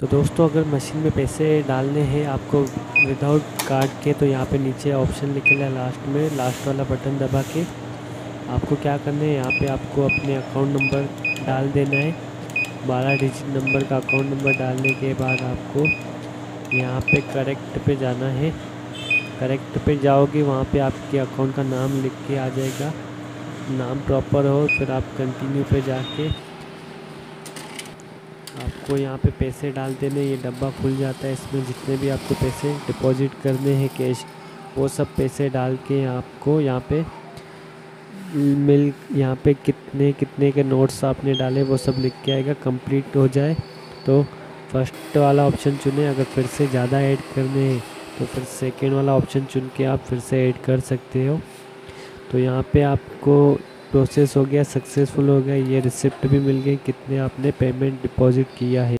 तो दोस्तों, अगर मशीन में पैसे डालने हैं आपको विदाउट कार्ड के तो यहाँ पे नीचे ऑप्शन निकला लास्ट में लास्ट वाला बटन दबा के आपको क्या करना है, यहाँ पे आपको अपने अकाउंट नंबर डाल देना है। बारह डिजिट नंबर का अकाउंट नंबर डालने के बाद आपको यहाँ पे करेक्ट पे जाना है। करेक्ट पे जाओगे, वहाँ पे आपके अकाउंट का नाम लिख के आ जाएगा। नाम प्रॉपर हो, फिर आप कंटिन्यू पे जाके आपको यहाँ पे पैसे डाल देने, ये डब्बा खुल जाता है इसमें, जितने भी आपको पैसे डिपॉजिट करने हैं कैश वो सब पैसे डाल के आपको यहाँ पे मिल, यहाँ पे कितने कितने के नोट्स आपने डाले, वो सब लिख के आएगा कंप्लीट हो जाए। तो फ़र्स्ट वाला ऑप्शन चुने, अगर फिर से ज़्यादा ऐड करने हैं तो फिर सेकेंड वाला ऑप्शन चुन के आप फिर से ऐड कर सकते हो। तो यहाँ पे आपको प्रोसेस हो गया सक्सेसफुल हो गया, ये रिसिप्ट भी मिल गई, कितने आपने पेमेंट डिपॉजिट किया है।